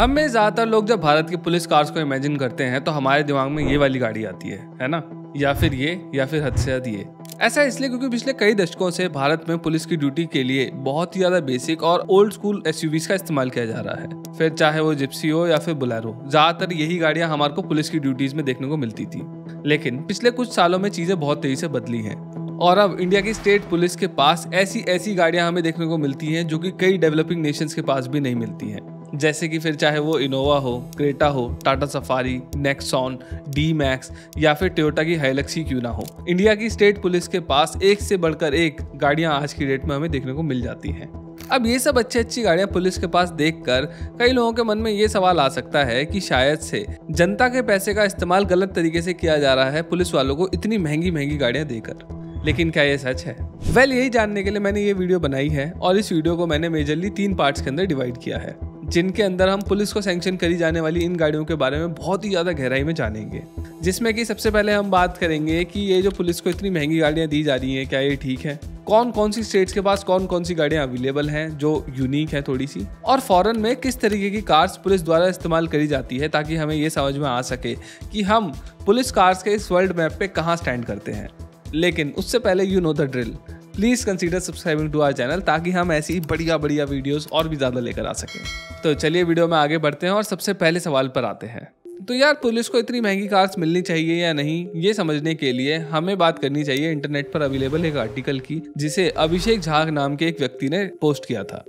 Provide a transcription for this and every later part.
हम में ज़्यादातर लोग जब भारत की पुलिस कार्स को इमेजिन करते हैं तो हमारे दिमाग में ये वाली गाड़ी आती है है ना? या फिर ये, या फिर हद से हद ये। ऐसा इसलिए क्योंकि पिछले कई दशकों से भारत में पुलिस की ड्यूटी के लिए बहुत ही ज़्यादा बेसिक और ओल्ड स्कूल एस का इस्तेमाल किया जा रहा है। फिर चाहे वो जिप्सी हो या फिर बुलेरो ज़्यादातर यही गाड़ियाँ हमारे को पुलिस की ड्यूटीज़ में देखने को मिलती थी। लेकिन पिछले कुछ सालों में चीज़ें बहुत तेज़ी से बदली हैं। और अब इंडिया की स्टेट पुलिस के पास ऐसी ऐसी गाड़ियाँ हमें देखने को मिलती हैं, जो कि कई डेवलपिंग नेशंस के पास भी नहीं मिलती हैं। जैसे कि फिर चाहे वो इनोवा हो क्रेटा हो Tata Safari Nexon D Max या फिर टोयोटा की हाइलक्सी क्यों ना हो। इंडिया की स्टेट पुलिस के पास एक से बढ़कर एक गाड़ियाँ आज की डेट में हमें देखने को मिल जाती हैं। अब ये सब अच्छी अच्छी गाड़ियाँ पुलिस के पास देखकर कई लोगों के मन में ये सवाल आ सकता है कि शायद से जनता के पैसे का इस्तेमाल गलत तरीके से किया जा रहा है पुलिस वालों को इतनी महँगी महँगी गाड़ियाँ देकर। लेकिन क्या ये सच है? वेल well, यही जानने के लिए मैंने ये वीडियो बनाई है और इस वीडियो को मैंने मेजरली तीन पार्ट्स के अंदर डिवाइड किया है। जिनके अंदर हम पुलिस को सैंक्शन करी जाने वाली इन गाड़ियों के बारे में बहुत ही ज़्यादा गहराई में जानेंगे। जिसमें कि सबसे पहले हम बात करेंगे कि ये जो पुलिस को इतनी महँगी गाड़ियाँ दी जा रही हैं, क्या ये ठीक है? कौन कौन सी स्टेट्स के पास कौन कौन सी गाड़ियाँ अवेलेबल हैं जो यूनिक है थोड़ी सी और फॉरन में किस तरीके की कार्स पुलिस द्वारा इस्तेमाल करी जाती है ताकि हमें ये समझ में आ सके कि हम पुलिस कार्स के इस वर्ल्ड मैप पे कहाँ स्टैंड करते हैं। लेकिन उससे पहले you know the drill please consider subscribing to our channel ताकि हम ऐसी बढ़िया बढ़िया वीडियोस और भी ज़्यादा लेकर आ सकें। तो चलिए वीडियो में आगे बढ़ते हैं और सबसे पहले सवाल पर आते हैं। तो यार, पुलिस को इतनी महँगी कार्स मिलनी चाहिए या नहीं, ये समझने के लिए हमें बात करनी चाहिए इंटरनेट पर अवेलेबल एक आर्टिकल की, जिसे अभिषेक झा नाम के एक व्यक्ति ने पोस्ट किया था।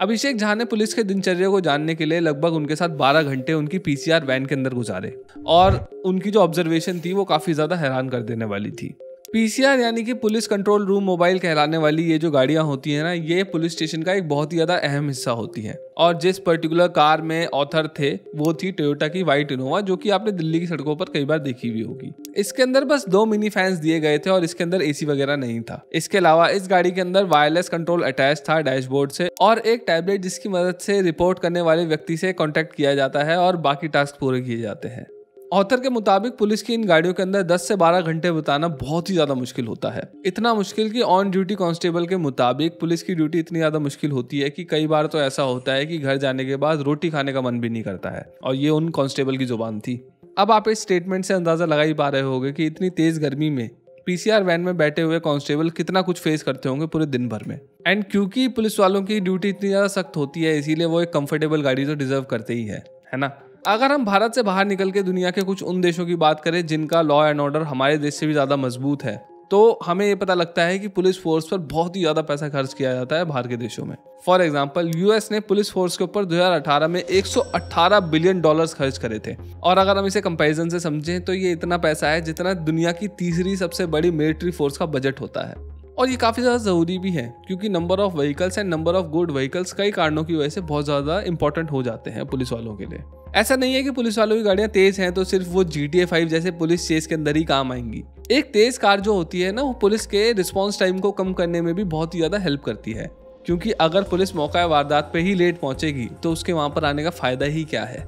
अभिषेक झा ने पुलिस के दिनचर्या को जानने के लिए लगभग उनके साथ 12 घंटे उनकी पीसीआर वैन के अंदर गुजारे और उनकी जो ऑब्जर्वेशन थी वो काफ़ी ज़्यादा हैरान कर देने वाली थी। पीसीआर यानी कि पुलिस कंट्रोल रूम मोबाइल कहलाने वाली ये जो गाड़ियाँ होती हैं ना, ये पुलिस स्टेशन का एक बहुत ही ज़्यादा अहम हिस्सा होती है। और जिस पर्टिकुलर कार में ऑथर थे, वो थी टोयोटा की वाइट इनोवा जो कि आपने दिल्ली की सड़कों पर कई बार देखी हुई होगी। इसके अंदर बस दो मिनी फैंस दिए गए थे और इसके अंदर एसी वगैरह नहीं था। इसके अलावा इस गाड़ी के अंदर वायरलेस कंट्रोल अटैच था डैशबोर्ड से और एक टैबलेट जिसकी मदद से रिपोर्ट करने वाले व्यक्ति से कॉन्टेक्ट किया जाता है और बाकी टास्क पूरे किए जाते हैं। ऑथर के मुताबिक पुलिस की इन गाड़ियों के अंदर 10 से 12 घंटे बिताना बहुत ही ज़्यादा मुश्किल होता है। इतना मुश्किल कि ऑन ड्यूटी कांस्टेबल के मुताबिक पुलिस की ड्यूटी इतनी ज़्यादा मुश्किल होती है कि कई बार तो ऐसा होता है कि घर जाने के बाद रोटी खाने का मन भी नहीं करता है और ये उन कांस्टेबल की ज़ुबान थी। अब आप इस स्टेटमेंट से अंदाज़ा लगा ही पा रहे होगे कि इतनी तेज गर्मी में पीसीआर वैन में बैठे हुए कांस्टेबल कितना कुछ फेस करते होंगे पूरे दिन भर में। एंड क्योंकि पुलिस वालों की ड्यूटी इतनी ज़्यादा सख्त होती है, इसीलिए वो एक कंफर्टेबल गाड़ी तो डिजर्व करते ही है है ना? अगर हम भारत से बाहर निकल के दुनिया के कुछ उन देशों की बात करें जिनका लॉ एंड ऑर्डर हमारे देश से भी ज़्यादा मज़बूत है तो हमें ये पता लगता है कि पुलिस फोर्स पर बहुत ही ज़्यादा पैसा खर्च किया जाता है बाहर के देशों में। फॉर एग्ज़ाम्पल यूएस ने पुलिस फोर्स के ऊपर 2018 में 118 बिलियन डॉलर्स खर्च करे थे। और अगर हम इसे कंपैरिजन से समझें तो ये इतना पैसा है जितना दुनिया की तीसरी सबसे बड़ी मिलिट्री फोर्स का बजट होता है। और ये काफ़ी ज़्यादा ज़रूरी भी है, क्योंकि number of vehicles and number of good vehicles कई कारणों की वजह से बहुत ज़्यादा इंपॉर्टेंट हो जाते हैं पुलिस वालों के लिए। ऐसा नहीं है कि पुलिस वालों की गाड़ियाँ तेज हैं तो सिर्फ़ वो जी टी ए फाइव जैसे पुलिस चेस के अंदर ही काम आएँगी। एक तेज कार जो होती है ना, वो पुलिस के रिस्पॉन्स टाइम को कम करने में भी बहुत ही ज़्यादा हेल्प करती है। क्योंकि अगर पुलिस मौका वारदात पे ही लेट पहुंचेगी तो उसके वहाँ पर आने का फ़ायदा ही क्या है?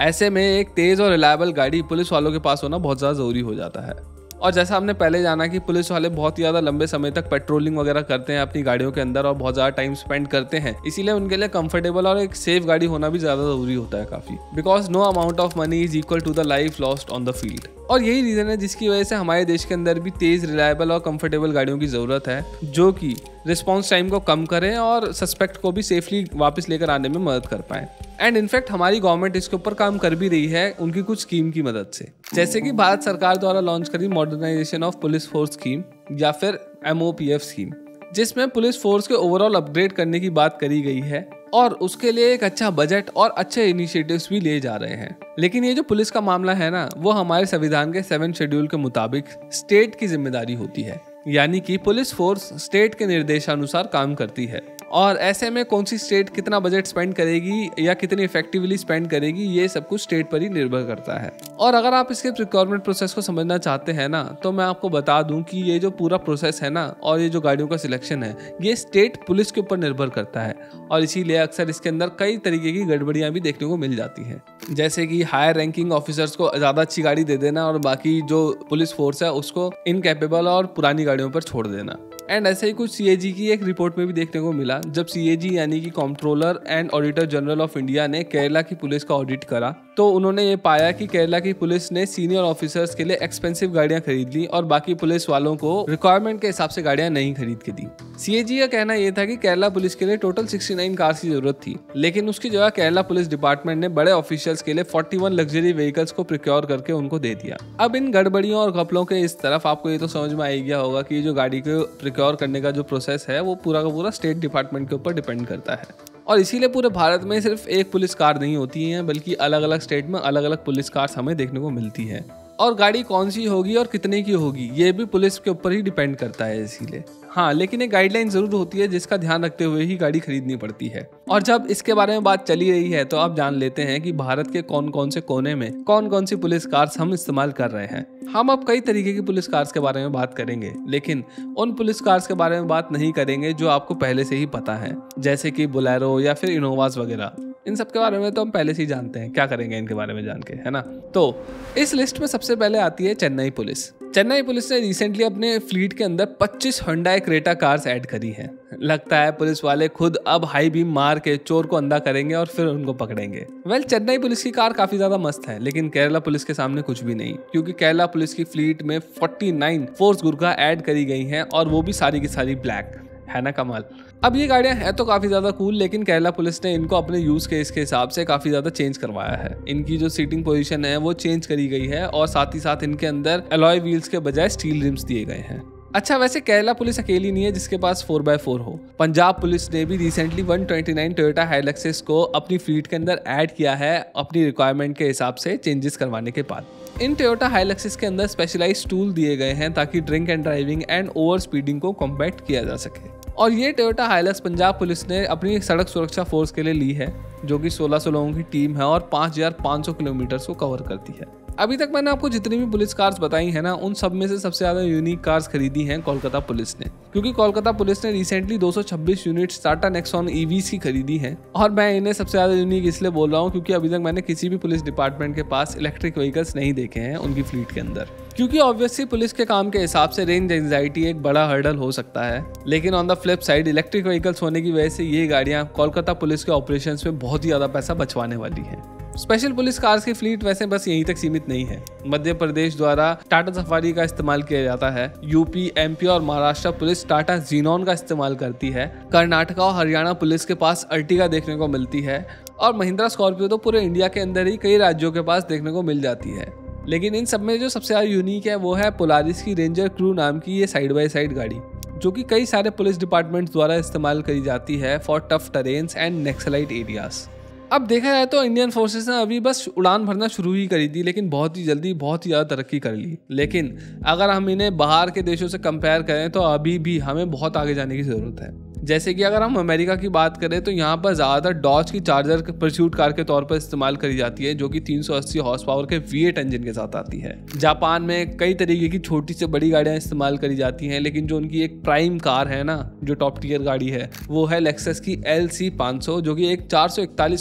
ऐसे में एक तेज और रिलायबल गाड़ी पुलिस वालों के पास होना बहुत ज़्यादा ज़रूरी हो जाता है। और जैसा हमने पहले जाना कि पुलिस वाले बहुत ही ज़्यादा लंबे समय तक पेट्रोलिंग वगैरह करते हैं अपनी गाड़ियों के अंदर और बहुत ज़्यादा टाइम स्पेंड करते हैं। इसीलिए उनके लिए कंफर्टेबल और एक सेफ़ गाड़ी होना भी ज़्यादा ज़रूरी होता है काफ़ी। Because no amount of money is equal to the life lost on the field और यही रीज़न है जिसकी वजह से हमारे देश के अंदर भी तेज़ रिलायबल और कंफर्टेबल गाड़ियों की ज़रूरत है, जो कि रिस्पॉन्स टाइम को कम करें और सस्पेक्ट को भी सेफली वापस लेकर आने में मदद कर पाएँ। एंड इनफैक्ट हमारी गवर्नमेंट इसके ऊपर काम कर भी रही है उनकी कुछ स्कीम की मदद से। जैसे कि भारत सरकार द्वारा लॉन्च करी modernization of police force scheme या फिर एम स्कीम जिसमें पुलिस फोर्स के ओवरऑल अपग्रेड करने की बात करी गई है और उसके लिए एक अच्छा बजट और अच्छे इनिशिएटिव्स भी लिए जा रहे हैं। लेकिन ये जो पुलिस का मामला है ना, वो हमारे संविधान के सेवन शेड्यूल के मुताबिक स्टेट की ज़िम्मेदारी होती है। यानी कि पुलिस फोर्स स्टेट के निर्देशानुसार काम करती है। और ऐसे में कौन सी स्टेट कितना बजट स्पेंड करेगी या कितनी इफेक्टिवली स्पेंड करेगी, ये सब कुछ स्टेट पर ही निर्भर करता है। और अगर आप इसके प्रिक्योरमेंट प्रोसेस को समझना चाहते हैं ना तो मैं आपको बता दूँ कि ये जो पूरा प्रोसेस है ना, और ये जो गाड़ियों का सिलेक्शन है, ये स्टेट पुलिस के ऊपर निर्भर करता है। और इसीलिए अक्सर इसके अंदर कई तरीके की गड़बड़ियाँ भी देखने को मिल जाती हैं। जैसे कि हायर रैंकिंग ऑफिसर्स को ज़्यादा अच्छी गाड़ी दे देना और बाकी जो पुलिस फोर्स है, उसको इनकेपेबल और पुरानी गाड़ियों पर छोड़ देना। एंड ऐसे ही कुछ सीएजी की एक रिपोर्ट में भी देखने को मिला, जब सीएजी यानी कि controller and auditor general of India ने केरला की पुलिस का ऑडिट करा। तो उन्होंने ये पाया कि केरला की पुलिस ने सीनियर ऑफिसर्स के लिए एक्सपेंसिव गाड़ियाँ खरीद ली और बाकी पुलिस वालों को रिक्वायरमेंट के हिसाब से गाड़ियाँ नहीं खरीद के दी। सीएजी का कहना यह था कि केरला पुलिस के लिए टोटल 69 कार्स की ज़रूरत थी, लेकिन उसकी जगह केरला पुलिस डिपार्टमेंट ने बड़े ऑफिशियल्स के लिए 41 लग्जरी व्हीकल्स को प्रिक्योर करके उनको दे दिया। अब इन गड़बड़ियों और घपलों के इस तरफ़ आपको ये तो समझ में आ गया होगा कि जो गाड़ी को प्रिक्योर करने का जो प्रोसेस है, वो पूरा का पूरा स्टेट डिपार्टमेंट के ऊपर डिपेंड करता है। और इसीलिए पूरे भारत में सिर्फ़ एक पुलिस कार नहीं होती है, बल्कि अलग अलग स्टेट में अलग अलग पुलिस कार हमें देखने को मिलती है। और गाड़ी कौन सी होगी और कितने की होगी, ये भी पुलिस के ऊपर ही डिपेंड करता है इसीलिए। हाँ लेकिन एक गाइडलाइन ज़रूर होती है जिसका ध्यान रखते हुए ही गाड़ी खरीदनी पड़ती है। और जब इसके बारे में बात चली रही है तो आप जान लेते हैं कि भारत के कौन कौन से कोने में कौन कौन सी पुलिस कार्स हम इस्तेमाल कर रहे हैं। हम अब कई तरीके की पुलिस कार्स के बारे में बात करेंगे, लेकिन उन पुलिस कार्स के बारे में बात नहीं करेंगे जो आपको पहले से ही पता है, जैसे कि बुलेरो या फिर इनोवास वगैरह। इन सब के बारे में तो हम पहले से ही जानते हैं, क्या करेंगे इनके बारे में जान के, है ना? तो इस लिस्ट में सबसे पहले आती है चेन्नई पुलिस। चेन्नई पुलिस ने रिसेंटली अपने फ्लीट के अंदर 25 हंडाई क्रेटा कार्स ऐड करी हैं। लगता है पुलिस वाले खुद अब हाई बीम मार के चोर को अंधा करेंगे और फिर उनको पकड़ेंगे। वेल well, चेन्नई पुलिस की कार काफ़ी ज़्यादा मस्त है लेकिन केरला पुलिस के सामने कुछ भी नहीं क्योंकि केरला पुलिस की फ्लीट में 49 फोर्स गुर्गा ऐड करी गई हैं और वो भी सारी की सारी ब्लैक है ना कमाल। अब ये गाड़ियाँ हैं तो काफ़ी ज़्यादा कूल लेकिन केरला पुलिस ने इनको अपने यूज़ केस के हिसाब से काफ़ी ज़्यादा चेंज करवाया है। इनकी जो सीटिंग पोजीशन है, वो चेंज करी गई है और साथ ही साथ इनके अंदर अलॉय व्हील्स के बजाय स्टील रिम्स दिए गए हैं। अच्छा वैसे केरला पुलिस अकेली नहीं है जिसके पास फोर बाय फोर हो। पंजाब पुलिस ने भी recently 129 twenty nine Toyota Hiluxes को अपनी फ्लीट के अंदर ऐड किया है, अपनी रिक्वायरमेंट के हिसाब से चेंजेस करवाने के बाद। इन टोयोटा हाइलक्सिस के अंदर स्पेशलाइज टूल दिए गए हैं ताकि drink and driving and over speeding को कॉम्बैक्ट किया जा सके। और ये टोयोटा हाइलक्स पंजाब पुलिस ने अपनी सड़क सुरक्षा फोर्स के लिए ली है, जो कि 1600 लोगों की टीम है और 5500 किलोमीटर को कवर करती है। अभी तक मैंने आपको जितनी भी पुलिस कार्स बताई है ना, उन सब में से सबसे ज़्यादा यूनिक कार्स खरीदी हैं कोलकाता पुलिस ने। क्योंकि कोलकाता पुलिस ने recently 226 unit Tata Nexon EVs की खरीदी है, और मैं इन्हें सबसे ज़्यादा यूनिक इसलिए बोल रहा हूँ क्योंकि अभी तक मैंने किसी भी पुलिस डिपार्टमेंट के पास इलेक्ट्रिक व्हीकल्स नहीं देखे हैं उनकी फ्लीट के अंदर। क्योंकि ऑब्वियसली पुलिस के काम के हिसाब से रेंज एंजाइटी एक बड़ा हर्डल हो सकता है। लेकिन on the flip side electric vehicles होने की वजह से ये गाड़ियाँ कोलकाता पुलिस के ऑपरेशन में बहुत ही ज़्यादा पैसा बचवाने वाली है। स्पेशल पुलिस कार्स की फ्लीट वैसे बस यहीं तक सीमित नहीं है। मध्य प्रदेश द्वारा टाटा सफारी का इस्तेमाल किया जाता है। यूपी एमपी और महाराष्ट्र पुलिस टाटा जीनोन का इस्तेमाल करती है। कर्नाटका और हरियाणा पुलिस के पास अर्टिगा देखने को मिलती है। और महिंद्रा स्कॉर्पियो तो पूरे इंडिया के अंदर ही कई राज्यों के पास देखने को मिल जाती है। लेकिन इन सब में जो सबसे ज़्यादा यूनिक है, वो है पोलारिस की रेंजर क्रू नाम की ये साइड बाई साइड गाड़ी, जो कि कई सारे पुलिस डिपार्टमेंट द्वारा इस्तेमाल करी जाती है for tough terrains and Naxalite areas अब देखा जाए तो इंडियन फोर्सेस ने अभी बस उड़ान भरना शुरू ही करी थी, लेकिन बहुत ही जल्दी, बहुत ही ज़्यादा तरक्की कर ली। लेकिन अगर हम इन्हें बाहर के देशों से कंपेयर करें तो अभी भी हमें बहुत आगे जाने की ज़रूरत है। जैसे कि अगर हम अमेरिका की बात करें तो यहाँ पर ज़्यादातर डॉज की चार्जर परस्यूट कार के तौर पर इस्तेमाल करी जाती है, जो कि 380 हॉर्स पावर के वी इंजन के साथ आती है। जापान में कई तरीके की छोटी से बड़ी गाड़ियाँ इस्तेमाल करी जाती हैं, लेकिन जो उनकी एक प्राइम कार है ना, जो टॉप टीयर गाड़ी है, वो है लेक्सस की एल सी, जो कि एक चार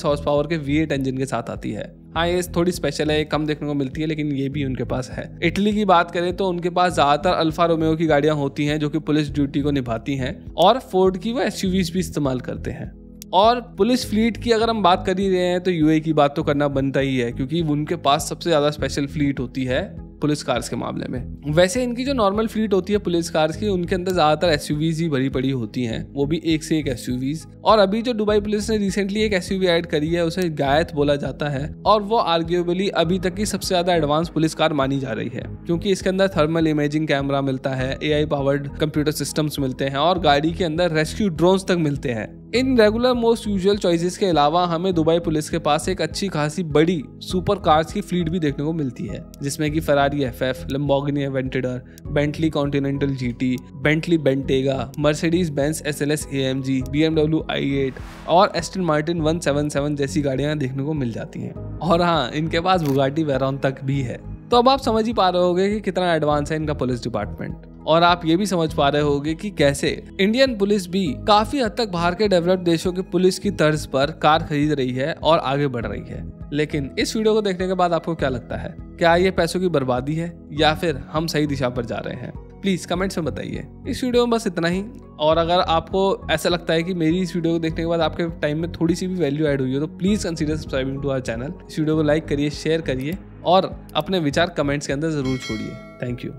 हॉर्स पावर के वी इंजन के साथ आती है। हाँ ये थोड़ी स्पेशल है, ये कम देखने को मिलती है, लेकिन ये भी उनके पास है। इटली की बात करें तो उनके पास ज़्यादातर अल्फ़ा रोमियो की गाड़ियाँ होती हैं, जो कि पुलिस ड्यूटी को निभाती हैं, और फोर्ड की वो एस भी इस्तेमाल करते हैं। और पुलिस फ्लीट की अगर हम बात कर ही रहे हैं तो यूए की बात तो करना बनता ही है, क्योंकि उनके पास सबसे ज़्यादा स्पेशल फ्लीट होती है पुलिस कार्स के मामले में। वैसे इनकी जो नॉर्मल फ्लीट होती है पुलिस कार्स की, उनके अंदर ज़्यादातर एस ही भरी पड़ी होती हैं। वो भी एक से एक एस और अभी जो दुबई पुलिस ने रिसेंटली एक एसयूवी ऐड करी है, उसे गायत बोला जाता है। और वो आर्ग्यूबली अभी तक की सबसे ज़्यादा एडवांस पुलिस कार मानी जा रही है। क्योंकि इसके अंदर थर्मल इमेजिंग कैमरा मिलता है एआई पावर्ड कंप्यूटर सिस्टम्स मिलते हैं, और गाड़ी के अंदर रेस्क्यू ड्रोन्स तक मिलते हैं। इन रेगुलर मोस्ट यूजुअल चॉइसेस के अलावा हमें दुबई पुलिस के पास एक अच्छी खासी बड़ी सुपर कार्स की फ्लीट भी देखने को मिलती है, जिसमें कि Ferrari F F Lamborghini Aventador Bentley Continental G T Bentley Bentayga Mercedes Benz S L S A M G B M W I eight और Aston Martin one seven seven जैसी गाड़ियाँ देखने को मिल जाती हैं। और हाँ इनके पास बुगाटी वेरॉन तक भी है। तो अब आप समझ ही पा रहे होगे कि कितना एडवांस है इनका पुलिस डिपार्टमेंट और आप ये भी समझ पा रहे होगे कि कैसे इंडियन पुलिस भी काफ़ी हद तक बाहर के डेवलप्ड देशों की पुलिस की तर्ज पर कार खरीद रही है और आगे बढ़ रही है। लेकिन इस वीडियो को देखने के बाद आपको क्या लगता है? क्या ये पैसों की बर्बादी है या फिर हम सही दिशा पर जा रहे हैं? प्लीज़ कमेंट्स में बताइए। इस वीडियो में बस इतना ही। और अगर आपको ऐसा लगता है कि मेरी इस वीडियो को देखने के बाद आपके टाइम में थोड़ी सी भी वैल्यू ऐड हुई हो तो please consider subscribing to our channel इस वीडियो को लाइक करिए शेयर करिए और अपने विचार कमेंट्स के अंदर ज़रूर छोड़िए। Thank you